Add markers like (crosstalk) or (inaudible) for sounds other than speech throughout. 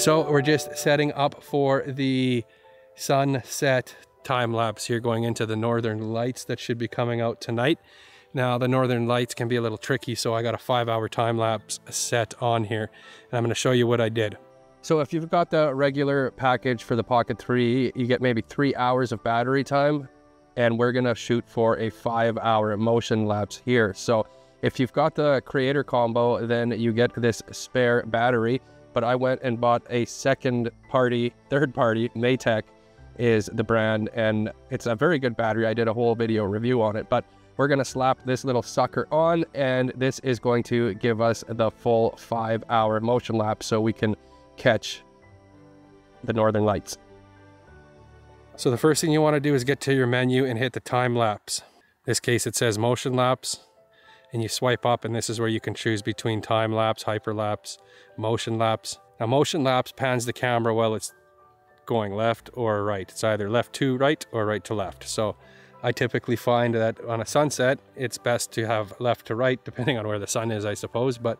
So we're just setting up for the sunset time lapse here going into the northern lights that should be coming out tonight. Now the northern lights can be a little tricky so I got a five hour time lapse set on here and I'm going to show you what I did. So if you've got the regular package for the Pocket 3 you get maybe three hours of battery time and we're going to shoot for a five hour motion lapse here. So if you've got the creator combo then you get this spare battery but I went and bought a second party, third party, Maectech is the brand, and it's a very good battery. I did a whole video review on it, but we're gonna slap this little sucker on, and this is going to give us the full five hour motion lapse so we can catch the northern lights. So the first thing you wanna do is get to your menu and hit the time lapse. In this case, it says motion lapse and you swipe up and this is where you can choose between time lapse, hyperlapse, motion lapse. Now motion lapse pans the camera while it's going left or right. It's either left to right or right to left. So I typically find that on a sunset, it's best to have left to right, depending on where the sun is, I suppose, but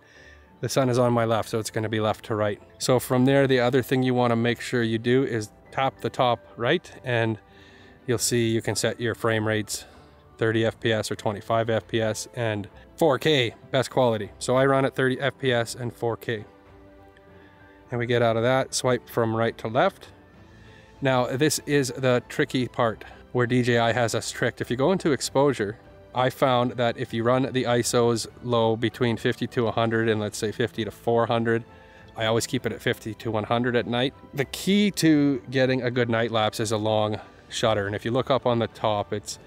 the sun is on my left, so it's gonna be left to right. So from there, the other thing you wanna make sure you do is tap the top right, and you'll see you can set your frame rates 30 FPS or 25 FPS and 4K, best quality. So I run at 30 FPS and 4K. And we get out of that, swipe from right to left. Now this is the tricky part where DJI has us tricked. If you go into exposure, I found that if you run the ISOs low between 50 to 100 and let's say 50 to 400, I always keep it at 50 to 100 at night. The key to getting a good night lapse is a long shutter. And if you look up on the top, it's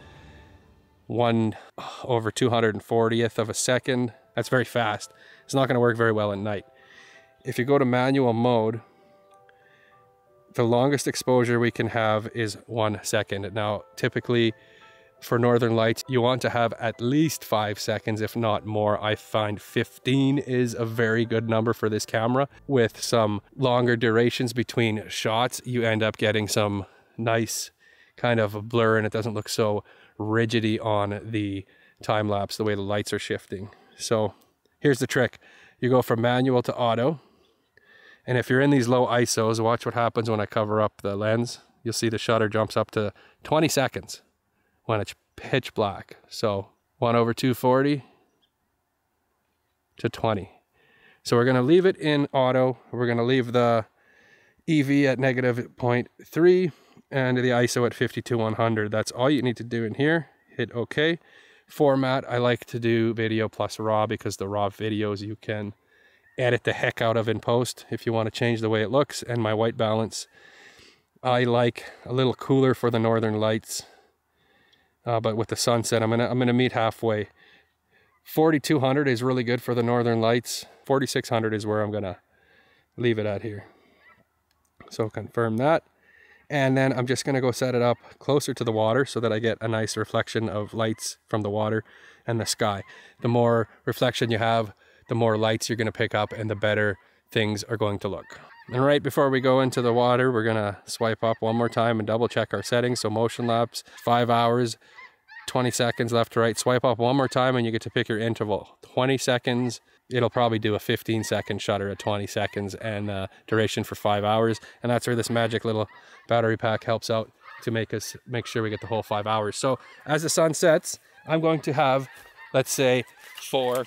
one (sighs) over 240th of a second. That's very fast. It's not going to work very well at night. If you go to manual mode, the longest exposure we can have is one second. Now, typically for Northern Lights, you want to have at least five seconds, if not more. I find 15 is a very good number for this camera. With some longer durations between shots, you end up getting some nice kind of blur and it doesn't look so rigidity on the time lapse, the way the lights are shifting. So here's the trick. You go from manual to auto. And if you're in these low ISOs, watch what happens when I cover up the lens. You'll see the shutter jumps up to 20 seconds when it's pitch black. So 1 over 240 to 20. So we're going to leave it in auto. We're going to leave the EV at negative 0.3 and the ISO at 52100. That's all you need to do in here. Hit OK. Format, I like to do video plus raw because the raw videos you can edit the heck out of in post if you want to change the way it looks. And my white balance, I like a little cooler for the northern lights. Uh, but with the sunset, I'm gonna I'm gonna meet halfway. 4200 is really good for the northern lights. 4600 is where I'm gonna leave it at here. So confirm that. And then I'm just gonna go set it up closer to the water so that I get a nice reflection of lights from the water and the sky. The more reflection you have, the more lights you're gonna pick up and the better things are going to look. And right before we go into the water, we're gonna swipe up one more time and double check our settings. So motion lapse, five hours, 20 seconds left to right. Swipe up one more time and you get to pick your interval. 20 seconds, it'll probably do a 15 second shutter at 20 seconds and uh, duration for five hours. And that's where this magic little battery pack helps out to make us make sure we get the whole five hours. So as the sun sets, I'm going to have, let's say four,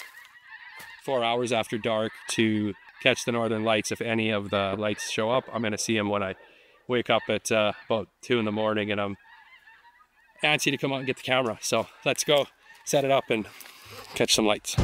four hours after dark to catch the northern lights. If any of the lights show up, I'm going to see them when I wake up at uh, about two in the morning and I'm antsy to come out and get the camera. So let's go set it up and catch some lights.